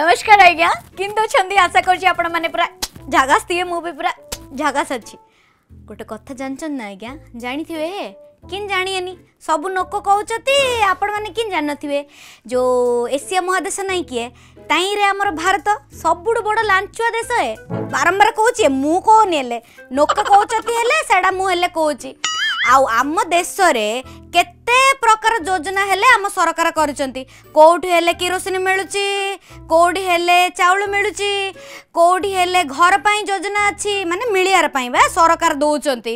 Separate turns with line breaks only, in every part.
নমস্কার আজ্ঞা কিন্তু অনেক আশা করছি আপনার মানে পুরা জাগাস দিয়ে মু পুরা জাগাস অছি গোটে কথা জানিছেন না আজ্ঞা জাঁথিবে হে কিন জাঁনি সবু লোক কৌঁতি আপন মানে কিন জাঁথিবে যে এসিয়া মহাদেশ নাই কি তাইরে আমার ভারত সবুঠু বড় লাঞ্চুয়া দেশ হে বারম্বার কৌছি মু কৌনি হলে লোক কৌঁতি হলে সেটা মু হলে কৌছি আউ আম দেশরে কেতে ପ୍ରକାର ଯୋଜନା ହେଲେ ଆମ ସରକାର କରିଛନ୍ତି କେଉଁଠି ହେଲେ କିରୋସିନ ମିଳୁଛି କେଉଁଠି ହେଲେ ଚାଉଳ ମିଳୁଛି କେଉଁଠି ହେଲେ ଘର ପାଇଁ ଯୋଜନା ଅଛି ମାନେ ମିଳିବାର ପାଇଁ ବା ସରକାର ଦେଉଛନ୍ତି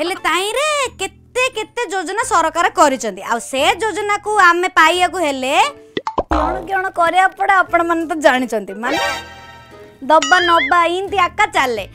ହେଲେ ତାଇଁରେ କେତେ କେତେ ଯୋଜନା ସରକାର କରିଛନ୍ତି ଆଉ ସେ ଯୋଜନାକୁ ଆମେ ପାଇବାକୁ ହେଲେ କ'ଣ କ'ଣ କରିବାକୁ ପଡ଼େ ଆପଣମାନେ ତ ଜାଣିଛନ୍ତି ମାନେ ଦବା ନବା ଇନ୍ତି ଆକା ଚାଲେ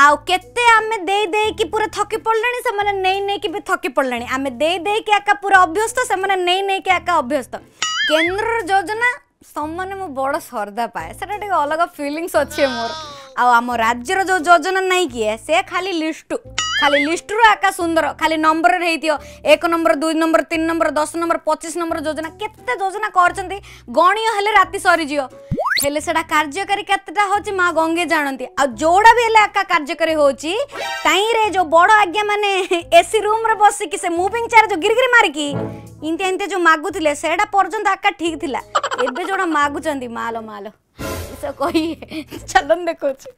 आउ केते आमे देई देई कि पूरा थकी पड़लानी सेमाने नेई कि भी थकी पड़लानी आमे देई कि आका पूरा अभ्यस्त सेमाने नेई नेई कि आका अभ्यस्त केंद्र योजना सम्माने मु बड़ श्रद्धा पाए सेटा टिके अलग फीलिंग्स अच्छे मोर आम राज्यर जो योजना नहीं किए से खाली लिस्ट खाली লিষ্টর একা সুন্দর খালি নম্বরের হয়েথিও এক নম্বর দুই नंबर তিন नंबर দশ नंबर পঁচিশ नंबर যোজনা কেতে যোজনা করছেন গণীয় হলে রাতে সরিযিও कार्यकारी केतटा होची मा गंगे जानंती आ जोडा भी हेले कार्यकारी होची जो बडो आज्ञा माने एसी रूम रे बसी कि से मूविंग चार्ज गिरगिरी मार कि इंते इंते जो मागुथिले सेडा पर्यंत ठीक थिला एबे जोडा मागु चंदी मालो मालो इसो कोई चलन देखोची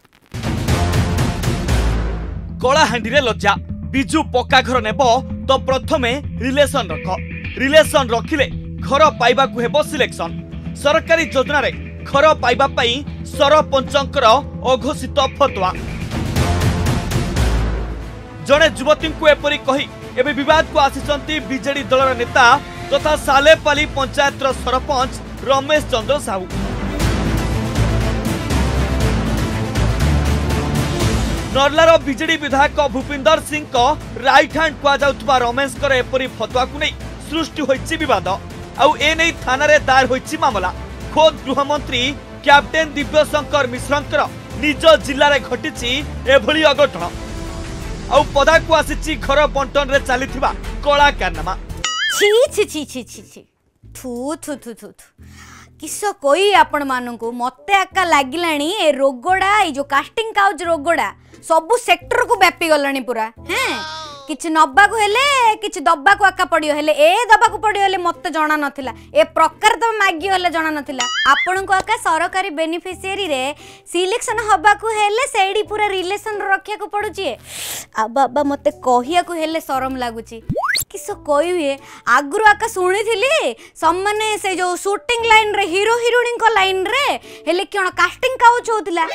लज्जा
बिजु पक्का घर नेबो तो प्रथमे रिलेशन रखो रिलेशन रखिले घर पाइबा को हेबो सिलेक्शन सरकारी योजना रे ଅକ୍ଷର ପାଇବା ପାଇଁ ସରପଞ୍ଚଙ୍କର ଅଘୋଷିତ ଫତୁଆ ଜଣେ ଯୁବତୀଙ୍କୁ ଏପରି କହି ଏବେ ବିବାଦକୁ ଆସିଛନ୍ତି ବିଜେଡି ଦଳର ନେତା ତଥା ସାଲେପାଲି ପଞ୍ଚାୟତର ସରପଞ୍ଚ ରମେଶ ଚନ୍ଦ୍ର ସାହୁ ନର୍ଲାର ବିଜେଡି ବିଧାୟକ ଭୂପିନ୍ଦର ସିଂଙ୍କ ରାଇଟ୍ ହ୍ୟାଣ୍ଡ କୁହାଯାଉଥିବା ରମେଶଙ୍କର ଏପରି ଫତୁଆକୁ ନେଇ ସୃଷ୍ଟି ହୋଇଛି ବିବାଦ ଆଉ ଏ ନେଇ ଥାନାରେ ଦାୟର ହୋଇଛି ମାମଲା ଖୋଦ ଗୃହମନ୍ତ୍ରୀ କ୍ୟାପ୍ଟେନ୍ ଦିବ୍ୟଶଙ୍କର ମିଶ୍ରଙ୍କର ନିଜ ଜିଲ୍ଲାରେ ଘଟିଛି ଏଭଳି ଅଘଟଣ ଆଉ ପଦାକୁ ଆସିଛି ଘର ବଣ୍ଟନରେ ଚାଲିଥିବା କଳା କାରନାମା
କିସ କହି ଆପଣମାନଙ୍କୁ ମତେ ଆକା ଲାଗିଲାଣି ଏ ରୋଗଡ଼ା ଏଇ ଯୋଉ କାଷ୍ଟିଂ କାଉଜ ରୋଗଡ଼ା ସବୁ ସେକ୍ଟରକୁ ବ୍ୟାପି ଗଲାଣି ପୁରା ହଁ କିଛି ନବାକୁ ହେଲେ କିଛି ଦବାକୁ ଆକା ପଡ଼ିବ ହେଲେ ଏ ଦବାକୁ ପଡ଼ିବ ହେଲେ ମୋତେ ଜଣା ନଥିଲା ଏ ପ୍ରକାର ତମେ ମାଗିଗଲେ ଜଣା ନଥିଲା ଆପଣଙ୍କୁ ଆକା ସରକାରୀ ବେନିଫିସିଆରୀରେ ସିଲେକ୍ସନ୍ ହେବାକୁ ହେଲେ ସେଇଠି ପୁରା ରିଲେସନ୍ ରଖିବାକୁ ପଡ଼ୁଛି ଆଉ ବାବା ମୋତେ କହିବାକୁ ହେଲେ ସରମ ଲାଗୁଛି କିସ କହିବେ ଆଗରୁ ଆକା ଶୁଣିଥିଲି ସମାନେ ସେ ଯେଉଁ ସୁଟିଂ ଲାଇନ୍ରେ ହିରୋ ହିରୋଇନଙ୍କ ଲାଇନ୍ରେ ହେଲେ କ'ଣ କାଷ୍ଟିଂ କାଉଚ୍ ହେଉଥିଲା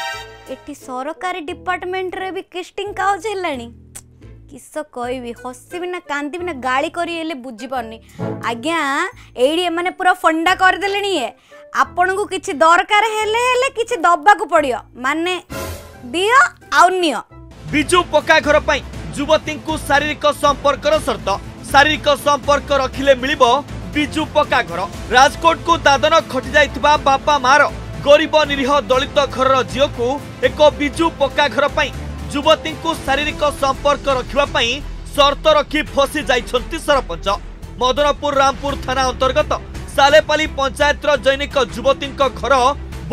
ଏଠି ସରକାରୀ ଡିପାର୍ଟମେଣ୍ଟରେ ବି କାଷ୍ଟିଂ କାଉଚ୍ ହେଲାଣି କିସ କହିବି ହସିବି ନା କାନ୍ଦିବି ନା ଗାଳି କରି ହେଲେ ବୁଝିପାରୁନି ଆଜ୍ଞା ଏଇଠି ଏମାନେ ପୁରା ଫଣ୍ଡା କରିଦେଲେଣି ଇଏ ଆପଣଙ୍କୁ କିଛି ଦରକାର ହେଲେ ହେଲେ କିଛି ଦବାକୁ ପଡିବ ମାନେ ଦିଅ ଆଉ ନିଅ
ବିଜୁ ପକ୍କା ଘର ପାଇଁ ଯୁବତୀଙ୍କୁ ଶାରୀରିକ ସମ୍ପର୍କର ସର୍ତ୍ତ ଶାରୀରିକ ସମ୍ପର୍କ ରଖିଲେ ମିଳିବ ବିଜୁ ପକ୍କା ଘର ରାଜକୋଟକୁ ଦାଦନ ଖଟି ଯାଇଥିବା ବାପା ମାର ଗରିବ ନିରୀହ ଦଳିତ ଘରର ଝିଅକୁ ଏକ ବିଜୁ ପକ୍କା ଘର ପାଇଁ ଯୁବତୀଙ୍କୁ ଶାରୀରିକ ସମ୍ପର୍କ ରଖିବା ପାଇଁ ସର୍ତ୍ତ ରଖି ଫସି ଯାଇଛନ୍ତି ସରପଞ୍ଚ ମଦନପୁର ରାମପୁର ଥାନା ଅନ୍ତର୍ଗତ ସାଲେପାଲି ପଞ୍ଚାୟତର ଜୈନିକ ଯୁବତୀଙ୍କ ଘର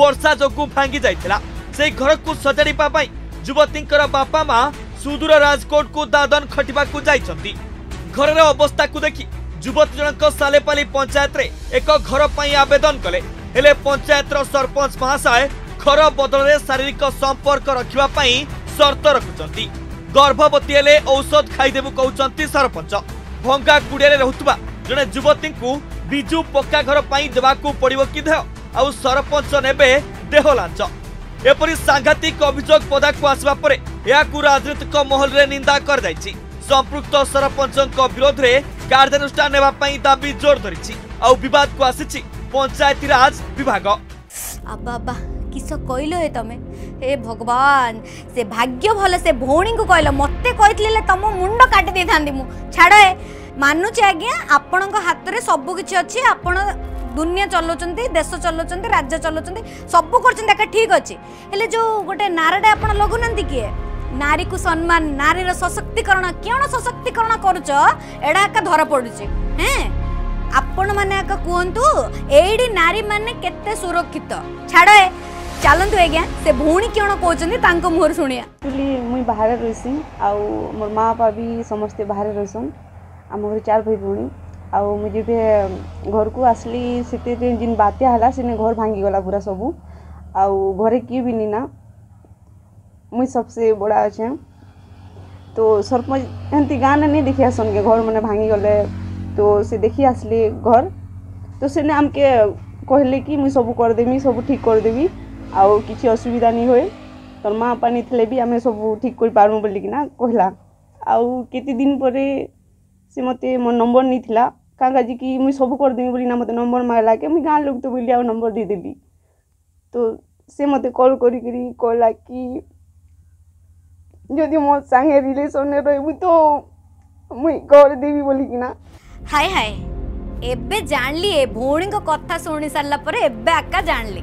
ବର୍ଷା ଯୋଗୁଁ ଭାଙ୍ଗି ଯାଇଥିଲା ସେହି ଘରକୁ ସଜାଡ଼ିବା ପାଇଁ ଯୁବତୀଙ୍କର ବାପା ମା ସୁଦୂର ରାଜକୋଟକୁ ଦାଦନ ଖଟିବାକୁ ଯାଇଛନ୍ତି ଘରର ଅବସ୍ଥାକୁ ଦେଖି ଯୁବତୀ ଜଣଙ୍କ ସାଲେପାଲି ପଞ୍ଚାୟତରେ ଏକ ଘର ପାଇଁ ଆବେଦନ କଲେ ହେଲେ ପଞ୍ଚାୟତର ସରପଞ୍ଚ ମହାଶୟ ଘର ବଦଳରେ ଶାରୀରିକ ସମ୍ପର୍କ ରଖିବା ପାଇଁ सर्त रखुंट गर्भवती है औषध खाइबु कौन सरपंच भंगा कुड़िया रोकता जड़े युवती को विजु पक्का घर देवा पड़ कि देह आरपंच ने देह लाच एपरी सांघातिक अभोग पदा को आसवा पर राजनीतिक महल में निंदा कर संपुक्त सरपंचों विरोध में कार्यानुषान दाबी जोर धरी आवाद को आसी राज विभाग बाबा
किस कहल है तमें ହେ ଭଗବାନ ସେ ଭାଗ୍ୟ ଭଲ ସେ ଭଉଣୀଙ୍କୁ କହିଲ ମୋତେ କହିଥିଲେ ହେଲେ ତମ ମୁଣ୍ଡ କାଟି ଦେଇଥାନ୍ତି ମୁଁ ଛାଡ଼ ମାନୁଛି ଆଜ୍ଞା ଆପଣଙ୍କ ହାତରେ ସବୁକିଛି ଅଛି ଆପଣ ଦୁନିଆ ଚଲାଉଛନ୍ତି ଦେଶ ଚଲାଉଛନ୍ତି ରାଜ୍ୟ ଚଲାଉଛନ୍ତି ସବୁ କରୁଛନ୍ତି ଏକା ଠିକ୍ ଅଛି ହେଲେ ଯେଉଁ ଗୋଟେ ନାରାଟା ଆପଣ ଲଗାଉନାହାନ୍ତି କିଏ ନାରୀକୁ ସମ୍ମାନ ନାରୀର ସଶକ୍ତିକରଣ କ'ଣ ସଶକ୍ତିକରଣ କରୁଛ ଏଇଟା ଏକା ଧର ପଡ଼ୁଛି ହେଁ ଆପଣମାନେ ଆକା କୁହନ୍ତୁ ଏଇଠି ନାରୀମାନେ କେତେ ସୁରକ୍ଷିତ ଛାଡ଼
चलतु आज्ञा से भूणी कौन कौन मुहर शुणिया मुई बाहर रहीसी आउ मोर माँ बापा भी समस्ते बाहर रहसन आम घर चार भाई भूणी आउ मुझे घर को आसली से जिन बात्या घर भांगी गला पूरा सब आए किए भी नहीं मुई सबसे बड़ा अच्छे तो सरपंच एमती गाँव ने नहीं देखी आसन के घर मैंने भांगी गले तो से देखी आसली घर तो सेने आमके
कहले कि मुई सब करदेमी सब ठीक करदेवी आउ कि असुविधा नहीं हुए तर माँ बापा नहीं थे भी आम सब ठीक कर पार्मू बोलिकिना कहला आते दिन पर मत मो नंबर नहीं कहीं का जी कि मुझ सब करदेमी बोलना मतलब नंबर मारा
कि मुझ गाँ लोक तो बोली आ नंबर देदेली तो से मत कल कर रिलेसन रही तो मुई कर देवी बोलिकिना हाय हाय एबे जान ली ए भोणी को कथा सुनि सारला परे एबे आका जान ली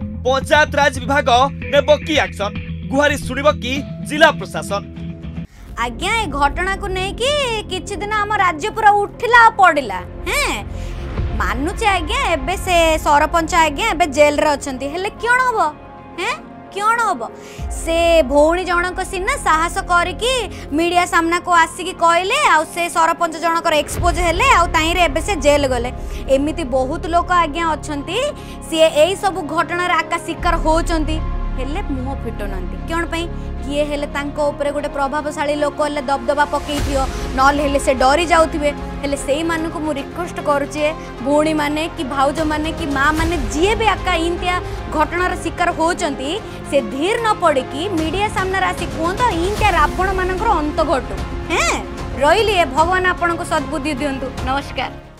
ପଞ୍ଚାୟତରାଜ ବିଭାଗ ନେବ କି ଆକ୍ସନ ଗୁହାରି ଶୁଣିବ କି ଜିଲ୍ଲା ପ୍ରଶାସନ
ଆଜ୍ଞା ଏ ଘଟଣାକୁ ନେଇକି କିଛି ଦିନ ଆମ ରାଜ୍ୟ ପୁରା ଉଠିଲା ଆଉ ପଡ଼ିଲା ହେଁ ମାନୁଛି ଆଜ୍ଞା ଏବେ ସେ ସରପଞ୍ଚ ଆଜ୍ଞା ଏବେ ଜେଲରେ ଅଛନ୍ତି ହେଲେ କ'ଣ ହବ ହେଁ कौन हम से भौणी जनक सीना साहस मीडिया को आसिक कहले आ सरपंच जनक एक्सपोज है से जेल गले एमती बहुत लोग आज्ञा अच्छा सी यही सब घटना आका शिकार होती ହେଲେ ମୁହଁ ଫିଟୁନାହାନ୍ତି କ'ଣ ପାଇଁ କିଏ ହେଲେ ତାଙ୍କ ଉପରେ ଗୋଟେ ପ୍ରଭାବଶାଳୀ ଲୋକ ହେଲେ ଦବଦବା ପକାଇଥିବ ନହେଲେ ହେଲେ ସେ ଡରି ଯାଉଥିବେ ହେଲେ ସେଇମାନଙ୍କୁ ମୁଁ ରିକ୍ୱେଷ୍ଟ କରୁଛେ ଭଉଣୀମାନେ କି ଭାଉଜମାନେ କି ମାଆମାନେ ଯିଏ ବି ଆକା ଏମିତିଆ ଘଟଣାର ଶିକାର ହେଉଛନ୍ତି ସେ ଧୀର ନ ପଡ଼ିକି ମିଡ଼ିଆ ସାମ୍ନାରେ ଆସି କୁହନ୍ତୁ ଏମିତିଆ ରାବଣମାନଙ୍କର ଅନ୍ତ ଘଟୁ ହେଁ ରହିଲି ଏ ଭଗବାନ ଆପଣଙ୍କୁ ସଦ୍ବୁଦ୍ଧି ଦିଅନ୍ତୁ ନମସ୍କାର